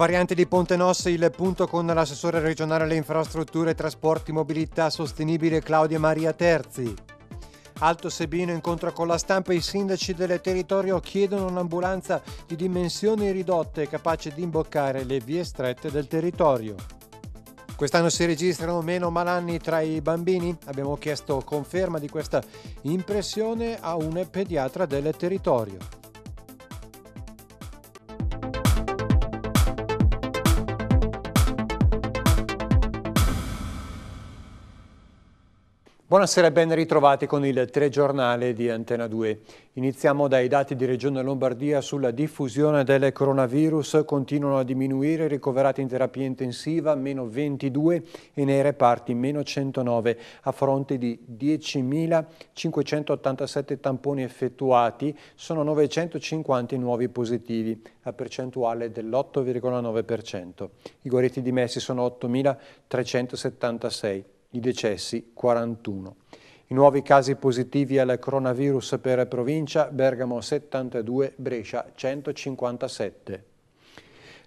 Variante di Ponte Nosse, il punto con l'assessore regionale alle infrastrutture, trasporti, mobilità sostenibile Claudia Maria Terzi. Alto Sebino incontra con la stampa i sindaci del territorio chiedono un'ambulanza di dimensioni ridotte capace di imboccare le vie strette del territorio. Quest'anno si registrano meno malanni tra i bambini? Abbiamo chiesto conferma di questa impressione a un pediatra del territorio. Buonasera e ben ritrovati con il telegiornale di Antena 2. Iniziamo dai dati di Regione Lombardia sulla diffusione del coronavirus. Continuano a diminuire i ricoverati in terapia intensiva, meno 22 e nei reparti meno 109 a fronte di 10.587 tamponi effettuati. Sono 950 i nuovi positivi, a percentuale dell'8,9%. I guariti dimessi sono 8.376 i decessi 41. I nuovi casi positivi al coronavirus per provincia, Bergamo 72, Brescia 157.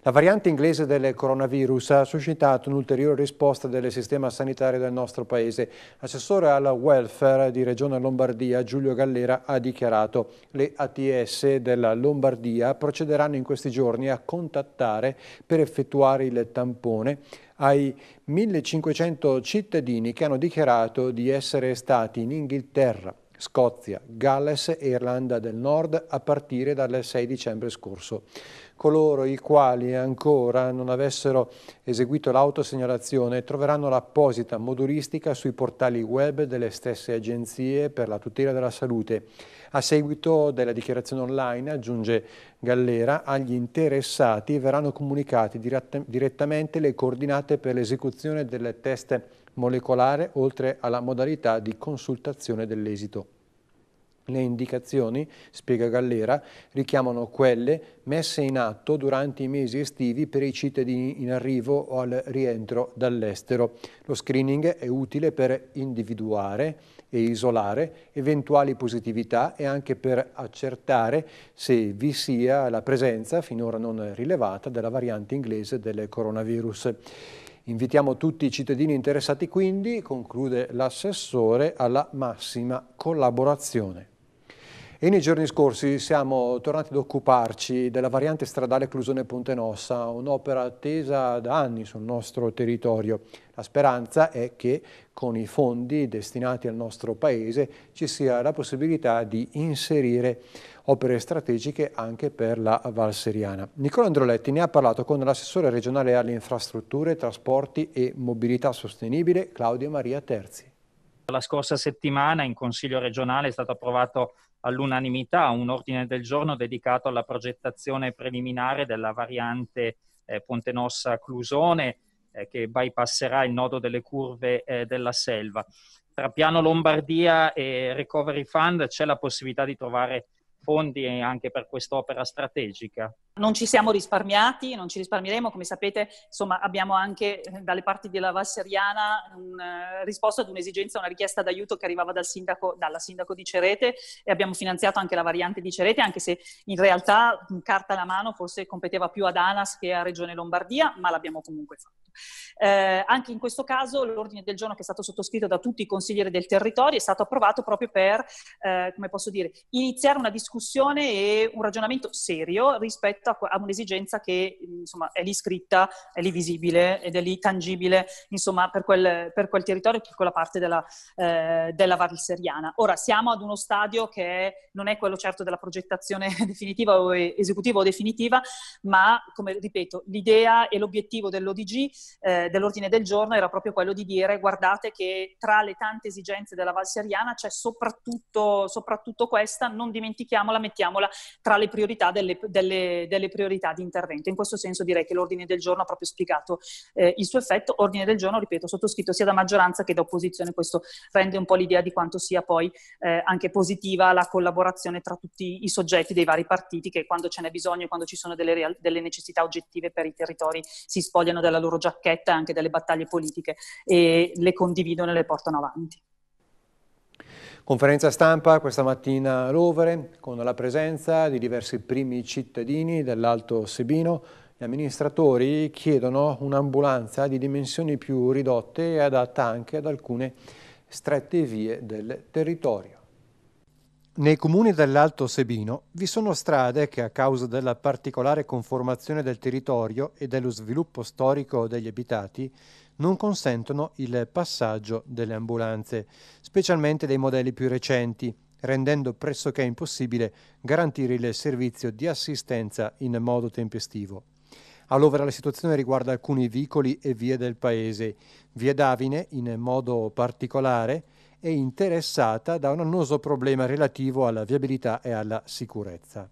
La variante inglese del coronavirus ha suscitato un'ulteriore risposta del sistema sanitario del nostro paese. Assessore al welfare di Regione Lombardia, Giulio Gallera, ha dichiarato le ATS della Lombardia procederanno in questi giorni a contattare per effettuare il tampone ai 1500 cittadini che hanno dichiarato di essere stati in Inghilterra, Scozia, Galles e Irlanda del Nord a partire dal 6 dicembre scorso coloro i quali ancora non avessero eseguito l'autosegnalazione troveranno l'apposita modulistica sui portali web delle stesse agenzie per la tutela della salute. A seguito della dichiarazione online, aggiunge Gallera, agli interessati verranno comunicati direttamente le coordinate per l'esecuzione del test molecolare oltre alla modalità di consultazione dell'esito. Le indicazioni, spiega Gallera, richiamano quelle messe in atto durante i mesi estivi per i cittadini in arrivo o al rientro dall'estero. Lo screening è utile per individuare e isolare eventuali positività e anche per accertare se vi sia la presenza, finora non rilevata, della variante inglese del coronavirus. Invitiamo tutti i cittadini interessati quindi, conclude l'assessore, alla massima collaborazione. E nei giorni scorsi siamo tornati ad occuparci della variante stradale Clusone-Ponte Nossa, un'opera attesa da anni sul nostro territorio. La speranza è che con i fondi destinati al nostro Paese ci sia la possibilità di inserire opere strategiche anche per la Val Seriana. Nicola Androletti ne ha parlato con l'assessore regionale alle infrastrutture, trasporti e mobilità sostenibile Claudia Maria Terzi. La scorsa settimana in Consiglio regionale è stato approvato all'unanimità un ordine del giorno dedicato alla progettazione preliminare della variante eh, Ponte Nossa-Clusone eh, che bypasserà il nodo delle curve eh, della selva. Tra piano Lombardia e Recovery Fund c'è la possibilità di trovare fondi anche per quest'opera strategica. Non ci siamo risparmiati, non ci risparmieremo, come sapete, insomma, abbiamo anche eh, dalle parti della Val Seriana un, uh, risposto ad un'esigenza, una richiesta d'aiuto che arrivava dal sindaco, dalla sindaco di Cerete e abbiamo finanziato anche la variante di Cerete, anche se in realtà in carta alla mano forse competeva più ad ANAS che a Regione Lombardia, ma l'abbiamo comunque fatto. Eh, anche in questo caso l'ordine del giorno che è stato sottoscritto da tutti i consiglieri del territorio è stato approvato proprio per, eh, come posso dire, iniziare una discussione e un ragionamento serio rispetto a, a un'esigenza che insomma, è lì scritta, è lì visibile ed è lì tangibile insomma, per, quel, per quel territorio, per quella parte della, eh, della Val. Ora siamo ad uno stadio che non è quello certo della progettazione definitiva o esecutiva o definitiva, ma come ripeto, l'idea e l'obiettivo dell'ODG, eh, dell'ordine del giorno, era proprio quello di dire guardate che tra le tante esigenze della Val Seriana c'è soprattutto, soprattutto questa, non dimentichiamola, mettiamola tra le priorità delle, delle, delle priorità di intervento. In questo senso direi che l'ordine del giorno ha proprio spiegato eh, il suo effetto. Ordine del giorno, ripeto, sottoscritto sia da maggioranza che da opposizione. Questo rende un po' l'idea di quanto sia poi eh, anche positiva la collaborazione tra tutti i soggetti dei vari partiti che quando ce n'è bisogno, quando ci sono delle, real- delle necessità oggettive per i territori, si spogliano della loro giacchetta e anche delle battaglie politiche e le condividono e le portano avanti. Conferenza stampa questa mattina a Rovere con la presenza di diversi primi cittadini dell'Alto Sebino. Gli amministratori chiedono un'ambulanza di dimensioni più ridotte e adatta anche ad alcune strette vie del territorio. Nei comuni dell'Alto Sebino vi sono strade che a causa della particolare conformazione del territorio e dello sviluppo storico degli abitati non consentono il passaggio delle ambulanze, specialmente dei modelli più recenti, rendendo pressoché impossibile garantire il servizio di assistenza in modo tempestivo. Allora la situazione riguarda alcuni vicoli e vie del paese. Via Davine, in modo particolare, è interessata da un annoso problema relativo alla viabilità e alla sicurezza.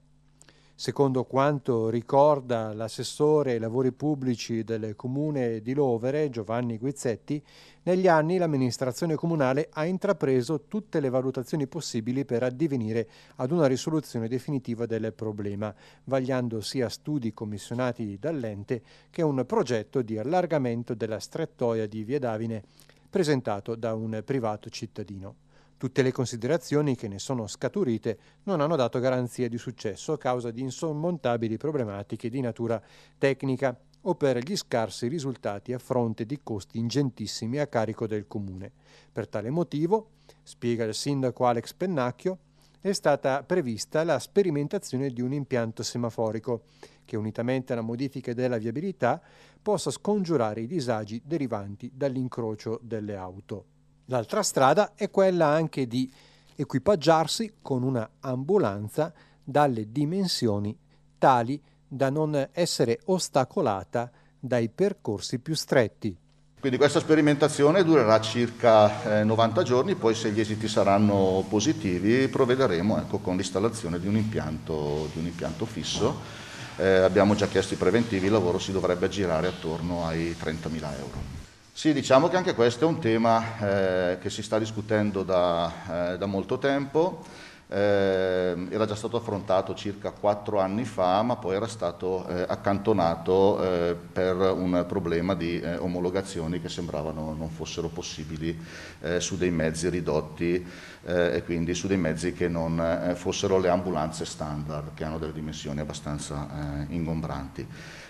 Secondo quanto ricorda l'assessore ai lavori pubblici del comune di Lovere, Giovanni Guizzetti, negli anni l'amministrazione comunale ha intrapreso tutte le valutazioni possibili per addivenire ad una risoluzione definitiva del problema, vagliando sia studi commissionati dall'ente che un progetto di allargamento della strettoia di Via Davine presentato da un privato cittadino. Tutte le considerazioni che ne sono scaturite non hanno dato garanzie di successo a causa di insormontabili problematiche di natura tecnica o per gli scarsi risultati a fronte di costi ingentissimi a carico del comune. Per tale motivo, spiega il sindaco Alex Pennacchio, è stata prevista la sperimentazione di un impianto semaforico che unitamente alla modifica della viabilità possa scongiurare i disagi derivanti dall'incrocio delle auto. L'altra strada è quella anche di equipaggiarsi con una ambulanza dalle dimensioni tali da non essere ostacolata dai percorsi più stretti. Quindi questa sperimentazione durerà circa eh, 90 giorni, poi se gli esiti saranno positivi provvederemo ecco, con l'installazione di, di, un impianto fisso eh, abbiamo già chiesto i preventivi, il lavoro si dovrebbe girare attorno ai 30.000 euro. Sì, diciamo che anche questo è un tema eh, che si sta discutendo da, eh, da molto tempo. Eh, era già stato affrontato circa quattro anni fa, ma poi era stato eh, accantonato eh, per un problema di eh, omologazioni che sembravano non fossero possibili su dei mezzi ridotti eh, e quindi su dei mezzi che non fossero le ambulanze standard, che hanno delle dimensioni abbastanza ingombranti.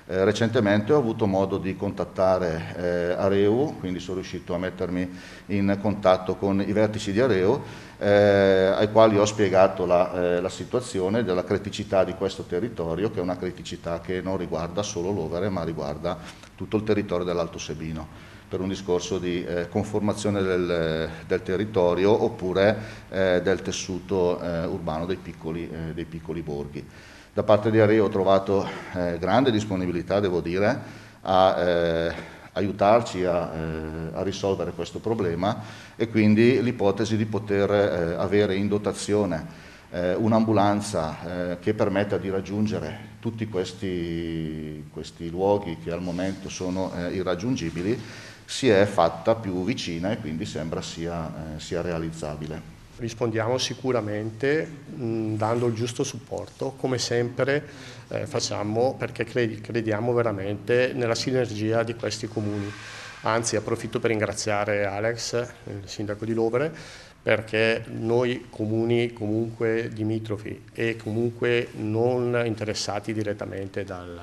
Eh, recentemente ho avuto modo di contattare eh, Areu, quindi sono riuscito a mettermi in contatto con i vertici di Areu, eh, ai quali ho spiegato la, eh, la, situazione della criticità di questo territorio, che è una criticità che non riguarda solo l'Overe, ma riguarda tutto il territorio dell'Alto Sebino per un discorso di eh, conformazione del, del, territorio oppure eh, del tessuto eh, urbano dei piccoli, eh, dei piccoli borghi. Da parte di Areo ho trovato eh, grande disponibilità, devo dire, a eh, aiutarci a, eh, a, risolvere questo problema e quindi l'ipotesi di poter eh, avere in dotazione eh, un'ambulanza eh, che permetta di raggiungere tutti questi, questi, luoghi che al momento sono irraggiungibili si è fatta più vicina e quindi sembra sia, sia realizzabile rispondiamo sicuramente mh, dando il giusto supporto, come sempre eh, facciamo perché crediamo veramente nella sinergia di questi comuni. Anzi approfitto per ringraziare Alex, il sindaco di Lovere, perché noi comuni comunque dimitrofi e comunque non interessati direttamente dal,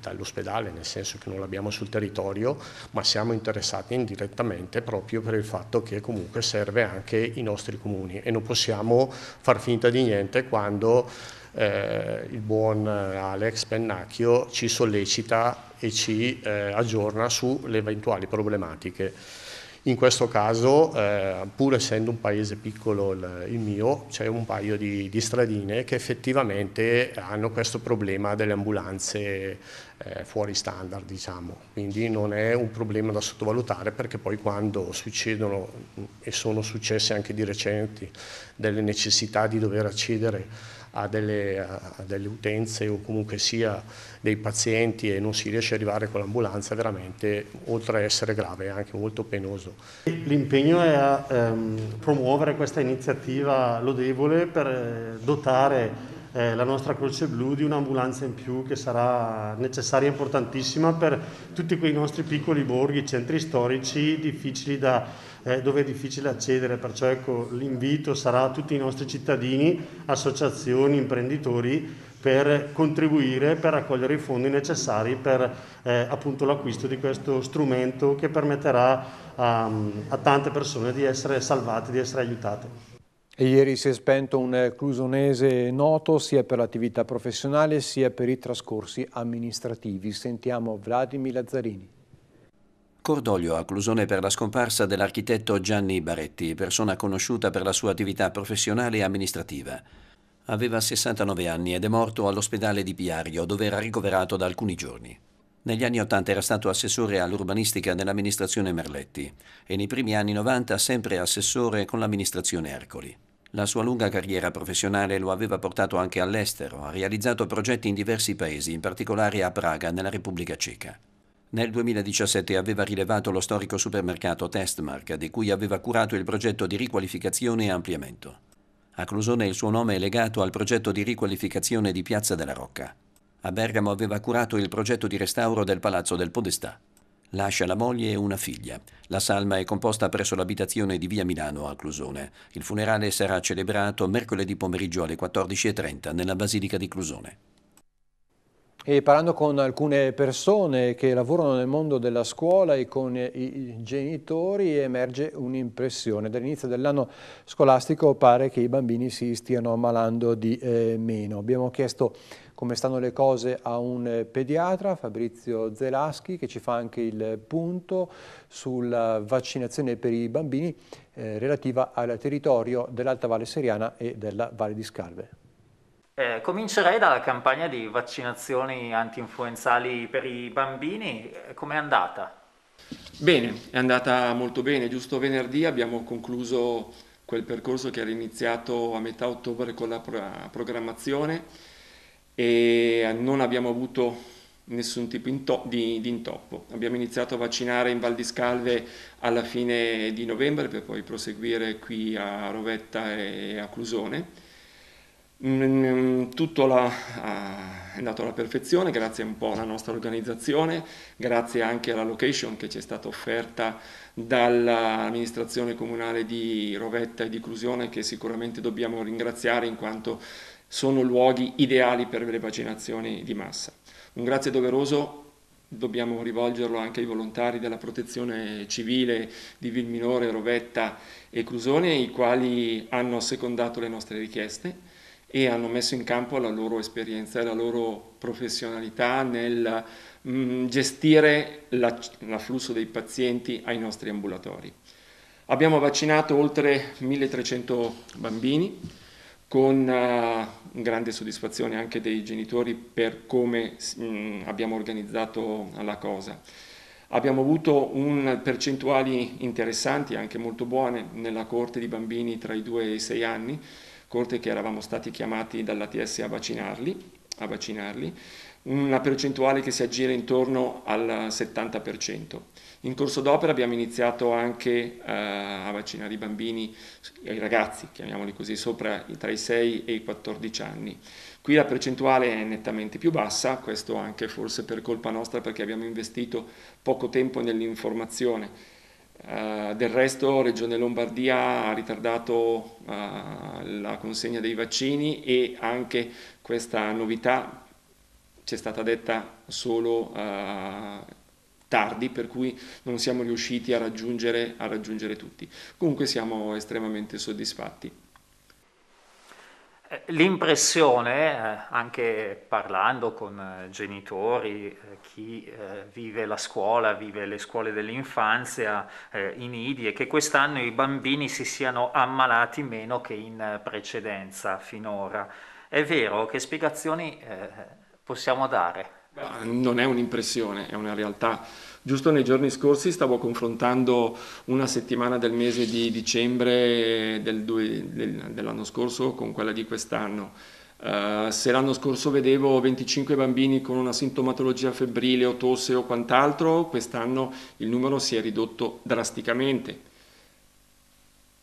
dall'ospedale, nel senso che non l'abbiamo sul territorio, ma siamo interessati indirettamente proprio per il fatto che comunque serve anche i nostri comuni e non possiamo far finta di niente quando eh, il buon Alex Pennacchio ci sollecita e ci eh, aggiorna sulle eventuali problematiche. In questo caso, eh, pur essendo un paese piccolo il, il mio, c'è un paio di, di, stradine che effettivamente hanno questo problema delle ambulanze eh, fuori standard, diciamo. Quindi non è un problema da sottovalutare perché poi quando succedono, e sono successe anche di recenti, delle necessità di dover accedere a delle, a delle, utenze o comunque sia dei pazienti e non si riesce ad arrivare con l'ambulanza veramente oltre a essere grave è anche molto penoso. L'impegno è a ehm, promuovere questa iniziativa lodevole per eh, dotare eh, la nostra Croce Blu di un'ambulanza in più che sarà necessaria e importantissima per tutti quei nostri piccoli borghi, centri storici da eh, dove è difficile accedere, perciò ecco, l'invito sarà a tutti i nostri cittadini, associazioni, imprenditori, per contribuire, per raccogliere i fondi necessari per eh, appunto l'acquisto di questo strumento che permetterà a, a tante persone di essere salvate, di essere aiutate. E ieri si è spento un clusonese noto sia per l'attività professionale sia per i trascorsi amministrativi. Sentiamo Vladimir Lazzarini. Cordoglio a Clusone per la scomparsa dell'architetto Gianni Baretti, persona conosciuta per la sua attività professionale e amministrativa. Aveva 69 anni ed è morto all'ospedale di Piario, dove era ricoverato da alcuni giorni. Negli anni 80 era stato assessore all'urbanistica nell'amministrazione Merletti e nei primi anni 90 sempre assessore con l'amministrazione Ercoli. La sua lunga carriera professionale lo aveva portato anche all'estero, ha realizzato progetti in diversi paesi, in particolare a Praga, nella Repubblica Ceca. Nel 2017 aveva rilevato lo storico supermercato Testmark, di cui aveva curato il progetto di riqualificazione e ampliamento. A Clusone il suo nome è legato al progetto di riqualificazione di Piazza della Rocca. A Bergamo aveva curato il progetto di restauro del Palazzo del Podestà. Lascia la moglie e una figlia. La salma è composta presso l'abitazione di Via Milano a Clusone. Il funerale sarà celebrato mercoledì pomeriggio alle 14.30 nella Basilica di Clusone. E parlando con alcune persone che lavorano nel mondo della scuola e con i genitori emerge un'impressione. Dall'inizio dell'anno scolastico pare che i bambini si stiano ammalando di eh, meno. Abbiamo chiesto come stanno le cose a un pediatra, Fabrizio Zelaschi, che ci fa anche il punto sulla vaccinazione per i bambini eh, relativa al territorio dell'Alta Valle Seriana e della Valle di Scalve. Eh, comincerei dalla campagna di vaccinazioni anti-influenzali per i bambini. Come è andata? Bene, è andata molto bene. Giusto venerdì abbiamo concluso quel percorso che era iniziato a metà ottobre con la programmazione e non abbiamo avuto nessun tipo di, intoppo. Abbiamo iniziato a vaccinare in Val di Scalve alla fine di novembre per poi proseguire qui a Rovetta e a Clusone tutto la, è andato alla perfezione grazie un po' alla nostra organizzazione, grazie anche alla location che ci è stata offerta dall'amministrazione comunale di Rovetta e di Clusione che sicuramente dobbiamo ringraziare in quanto sono luoghi ideali per le vaccinazioni di massa. Un grazie doveroso dobbiamo rivolgerlo anche ai volontari della protezione civile di Vilminore, Rovetta e Clusone, i quali hanno secondato le nostre richieste e hanno messo in campo la loro esperienza e la loro professionalità nel mm, gestire l'afflusso dei pazienti ai nostri ambulatori. Abbiamo vaccinato oltre 1300 bambini con uh, grande soddisfazione anche dei genitori per come mm, abbiamo organizzato la cosa. Abbiamo avuto un, percentuali interessanti, anche molto buone, nella corte di bambini tra i 2 e i 6 anni, corte che eravamo stati chiamati dall'ATS a vaccinarli, a vaccinarli, una percentuale che si aggira intorno al 70%. In corso d'opera abbiamo iniziato anche eh, a vaccinare i bambini, i ragazzi, chiamiamoli così, sopra tra i 6 e i 14 anni. Qui la percentuale è nettamente più bassa, questo anche forse per colpa nostra perché abbiamo investito poco tempo nell'informazione Uh, del resto Regione Lombardia ha ritardato uh, la consegna dei vaccini e anche questa novità ci è stata detta solo uh, tardi per cui non siamo riusciti a raggiungere, a raggiungere tutti. Comunque siamo estremamente soddisfatti. Eh, l'impressione, eh, anche parlando con eh, genitori, chi vive la scuola, vive le scuole dell'infanzia in Idi, è che quest'anno i bambini si siano ammalati meno che in precedenza finora. È vero? Che spiegazioni possiamo dare? Non è un'impressione, è una realtà. Giusto nei giorni scorsi stavo confrontando una settimana del mese di dicembre del, del, dell'anno scorso con quella di quest'anno. Uh, se l'anno scorso vedevo 25 bambini con una sintomatologia febbrile o tosse o quant'altro, quest'anno il numero si è ridotto drasticamente.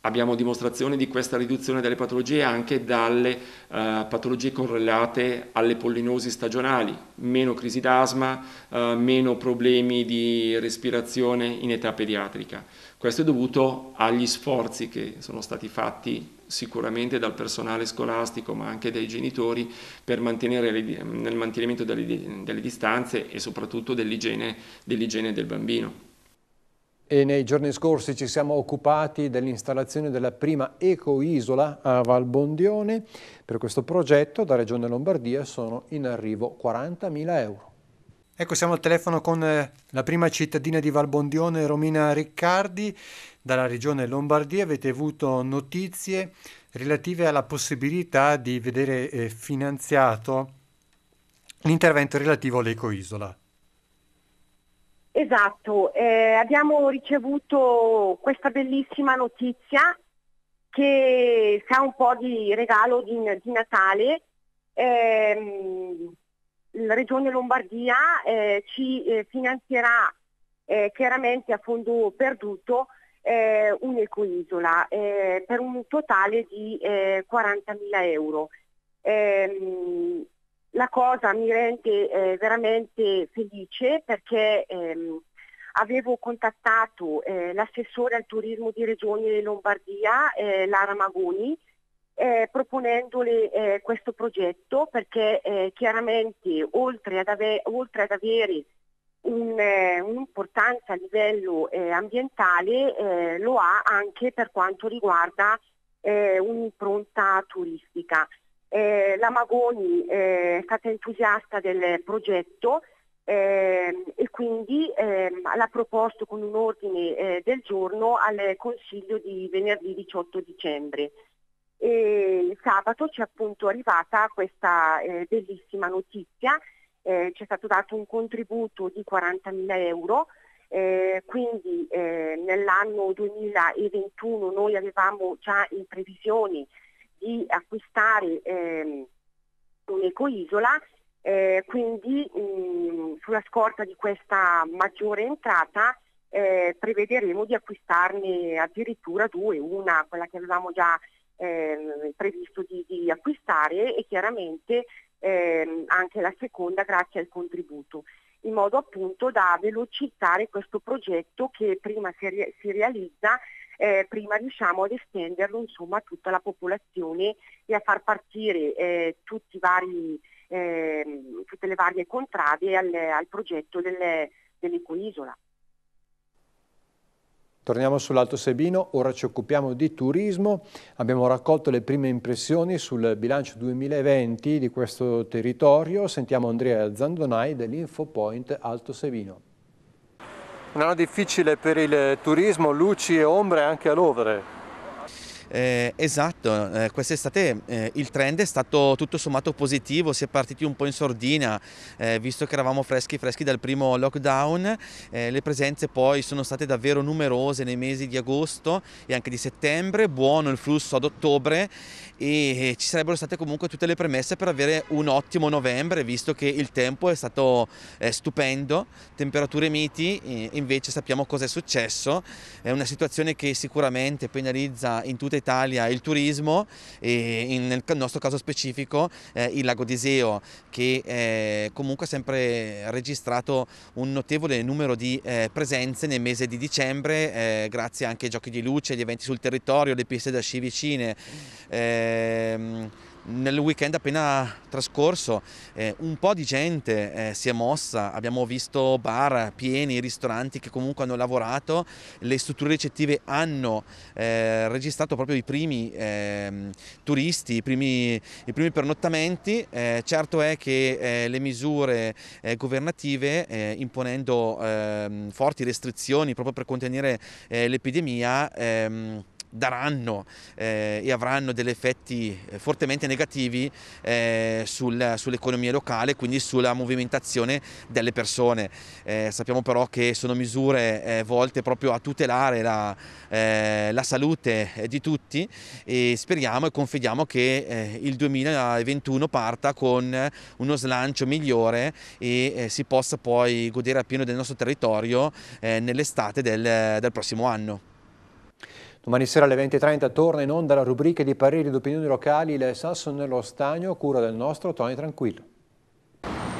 Abbiamo dimostrazione di questa riduzione delle patologie anche dalle eh, patologie correlate alle pollinosi stagionali, meno crisi d'asma, eh, meno problemi di respirazione in età pediatrica. Questo è dovuto agli sforzi che sono stati fatti sicuramente dal personale scolastico ma anche dai genitori per mantenere nel mantenimento delle, delle distanze e soprattutto dell'igiene dell del bambino e nei giorni scorsi ci siamo occupati dell'installazione della prima ecoisola a Valbondione. Per questo progetto da Regione Lombardia sono in arrivo 40.000 euro. Ecco, siamo al telefono con eh, la prima cittadina di Valbondione, Romina Riccardi, dalla Regione Lombardia. Avete avuto notizie relative alla possibilità di vedere eh, finanziato l'intervento relativo all'ecoisola. Esatto, eh, abbiamo ricevuto questa bellissima notizia che sa un po' di regalo di, di Natale. Eh, la Regione Lombardia eh, ci eh, finanzierà eh, chiaramente a fondo perduto eh, un'ecoisola per un totale di 40.000 euro. Ehm, la cosa mi rende eh, veramente felice perché ehm, avevo contattato eh, l'assessore al turismo di Regione Lombardia, eh, Lara Magoni, eh, proponendole eh, questo progetto perché chiaramente oltre ad, ave- oltre ad avere un, un'importanza a livello ambientale lo ha anche per quanto riguarda un'impronta turistica. Eh, la Magoni eh, è stata entusiasta del progetto eh, e quindi ehm, l'ha proposto con un ordine eh, del giorno al Consiglio di venerdì 18 dicembre. E sabato ci è appunto arrivata questa eh, bellissima notizia, eh, ci è stato dato un contributo di 40.000 euro, quindi nell'anno 2021 noi avevamo già in previsione di acquistare ehm, un'ecoisola, eh, quindi mh, sulla scorta di questa maggiore entrata eh, prevederemo di acquistarne addirittura due, una quella che avevamo già eh, previsto di, di, acquistare e chiaramente ehm, anche la seconda grazie al contributo, in modo appunto da velocizzare questo progetto che prima si, si realizza eh, prima riusciamo ad estenderlo insomma, a tutta la popolazione e a far partire eh, vari, eh, tutte le varie contrade al, al progetto delle, dell'ecoisola. Torniamo sull'Alto Sebino, ora ci occupiamo di turismo. Abbiamo raccolto le prime impressioni sul bilancio 2020 di questo territorio. Sentiamo Andrea Zandonai dell'Infopoint Alto Sebino. Un anno difficile per il turismo, luci e ombre anche a Lovere. Eh, esatto, eh, quest'estate eh, il trend è stato tutto sommato positivo, si è partiti un po' in sordina, eh, visto che eravamo freschi freschi dal primo lockdown, eh, le presenze poi sono state davvero numerose nei mesi di agosto e anche di settembre, buono il flusso ad ottobre e ci sarebbero state comunque tutte le premesse per avere un ottimo novembre, visto che il tempo è stato eh, stupendo, temperature miti, invece sappiamo cosa è successo, è una situazione che sicuramente penalizza in tutta Italia il turismo e nel nostro caso specifico eh, il lago di Iseo che eh, comunque ha sempre registrato un notevole numero di eh, presenze nel mese di dicembre eh, grazie anche ai giochi di luce, agli eventi sul territorio, le piste da sci vicine. Ehm, nel weekend appena trascorso eh, un po' di gente eh, si è mossa, abbiamo visto bar pieni, ristoranti che comunque hanno lavorato, le strutture ricettive hanno eh, registrato proprio i primi ehm, turisti, i primi, i primi pernottamenti, eh, certo è che eh, le misure eh, governative imponendo ehm, forti restrizioni proprio per contenere l'epidemia daranno eh, e avranno degli effetti eh, fortemente negativi eh, sul, sull'economia locale, quindi sulla movimentazione delle persone. Eh, sappiamo però che sono misure eh, volte proprio a tutelare la, eh, la, salute di tutti e speriamo e confidiamo che il 2021 parta con uno slancio migliore e si possa poi godere appieno del nostro territorio nell'estate del, del prossimo anno. Domani sera alle 20.30 torna in onda la rubrica di pareri ed opinioni locali Il Sasso nello Stagno, cura del nostro Tony Tranquillo.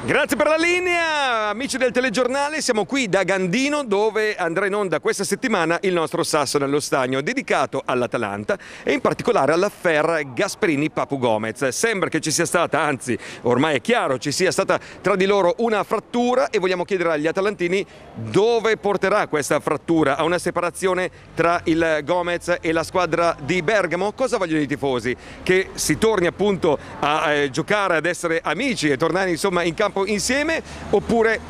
Grazie per la linea, amici del telegiornale, siamo qui da Gandino dove andrà in onda questa settimana il nostro Sasso nello Stagno dedicato all'Atalanta e in particolare all'affair Gasperini Papu Gomez. Sembra che ci sia stata, anzi ormai è chiaro, ci sia stata tra di loro una frattura e vogliamo chiedere agli atalantini dove porterà questa frattura, a una separazione tra il Gomez e la squadra di Bergamo. Cosa vogliono i tifosi? Che si torni appunto a eh, giocare, ad essere amici e tornare insomma in campo campo insieme oppure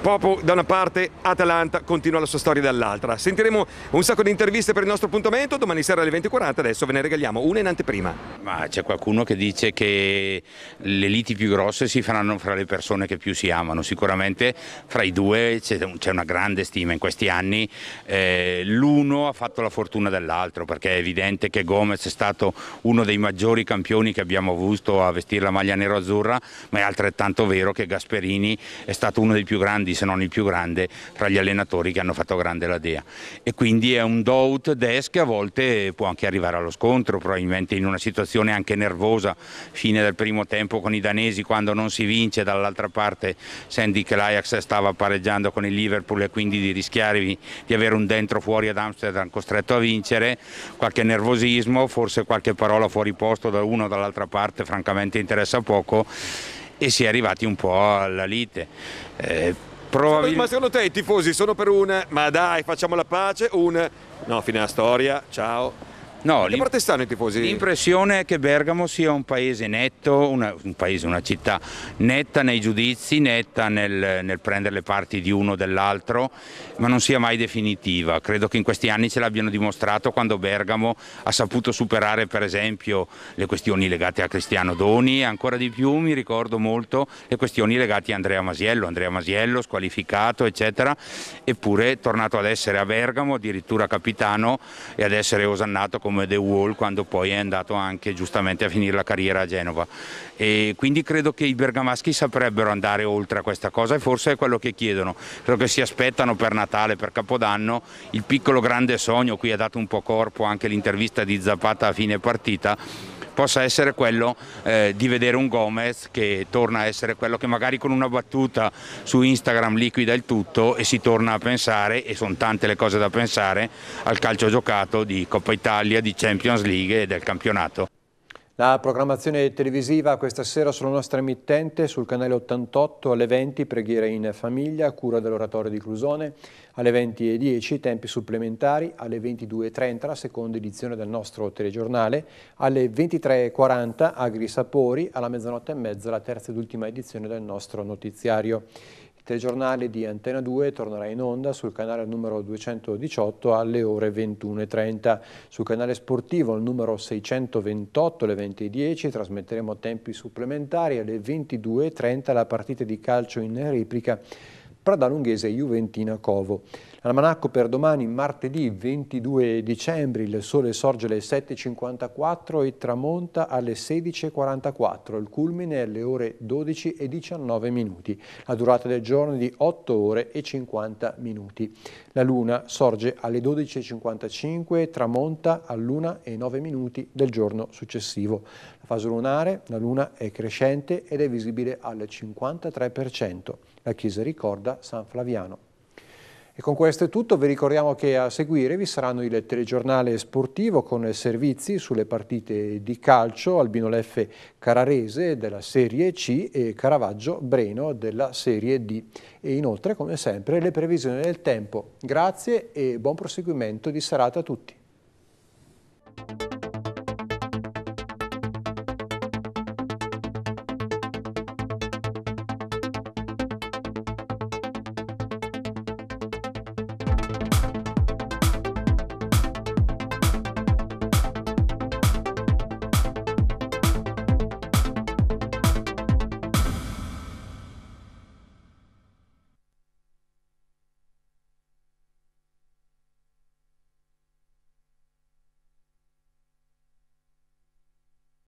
Popo da una parte, Atalanta continua la sua storia dall'altra. Sentiremo un sacco di interviste per il nostro appuntamento domani sera alle 20.40, adesso ve ne regaliamo una in anteprima. Ma c'è qualcuno che dice che le liti più grosse si faranno fra le persone che più si amano, sicuramente fra i due c'è una grande stima in questi anni, eh, l'uno ha fatto la fortuna dell'altro perché è evidente che Gomez è stato uno dei maggiori campioni che abbiamo avuto a vestire la maglia nero-azzurra, ma è altrettanto vero che Gasperini è stato uno dei più grandi grandi, se non il più grande, fra gli allenatori che hanno fatto grande la Dea. E quindi è un do-out des che a volte può anche arrivare allo scontro, probabilmente in una situazione anche nervosa, fine del primo tempo con i danesi quando non si vince, dall'altra parte senti che stava pareggiando con il Liverpool e quindi di rischiare di avere un dentro fuori ad Amsterdam costretto a vincere, qualche nervosismo, forse qualche parola fuori posto da uno o dall'altra parte, francamente interessa poco e si è arrivati un po' alla lite. Eh, Probabil- ma secondo te i tifosi sono per un ma dai facciamo la pace, un no fine alla storia, ciao? No, che parte stanno i tifosi? L'impressione è che Bergamo sia un paese netto, una, un paese, una città netta nei giudizi, netta nel, nel prendere le parti di uno o dell'altro, ma non sia mai definitiva. Credo che in questi anni ce l'abbiano dimostrato quando Bergamo ha saputo superare per esempio le questioni legate a Cristiano Doni e ancora di più mi ricordo molto le questioni legate a Andrea Masiello, Andrea Masiello squalificato eccetera, eppure tornato ad essere a Bergamo addirittura capitano e ad essere osannato come come The Wall quando poi è andato anche giustamente a finire la carriera a Genova. E quindi credo che i bergamaschi saprebbero andare oltre a questa cosa e forse è quello che chiedono, credo che si aspettano per Natale, per Capodanno, il piccolo grande sogno, qui ha dato un po' corpo anche l'intervista di Zapata a fine partita, possa essere quello eh, di vedere un Gomez che torna a essere quello che magari con una battuta su Instagram liquida il tutto e si torna a pensare, e sono tante le cose da pensare, al calcio giocato di Coppa Italia, di Champions League e del campionato. La programmazione televisiva questa sera sulla nostra emittente sul canale 88 alle 20 preghiera in famiglia cura dell'oratorio di Clusone, alle 20.10 tempi supplementari, alle 22.30 la seconda edizione del nostro telegiornale, alle 23.40 Agri Sapori, alla mezzanotte e mezza la terza ed ultima edizione del nostro notiziario. Telegiornale di Antena 2 tornerà in onda sul canale numero 218 alle ore 21.30. Sul canale sportivo il numero 628 alle 20.10 trasmetteremo tempi supplementari alle 22.30 la partita di calcio in replica Pradalunghese Juventina Covo. L'almanacco per domani, martedì 22 dicembre, il sole sorge alle 7.54 e tramonta alle 16.44, il culmine alle ore 12 e 19 minuti. La durata del giorno è di 8 ore e 50 minuti. La luna sorge alle 12.55 e tramonta all'1 e 9 minuti del giorno successivo. La fase lunare, la luna è crescente ed è visibile al 53%. La chiesa ricorda San Flaviano. E con questo è tutto, vi ricordiamo che a seguire vi saranno il telegiornale sportivo con servizi sulle partite di calcio, Albino Leffe Cararese della Serie C e Caravaggio Breno della Serie D. E inoltre, come sempre, le previsioni del tempo. Grazie e buon proseguimento di serata a tutti.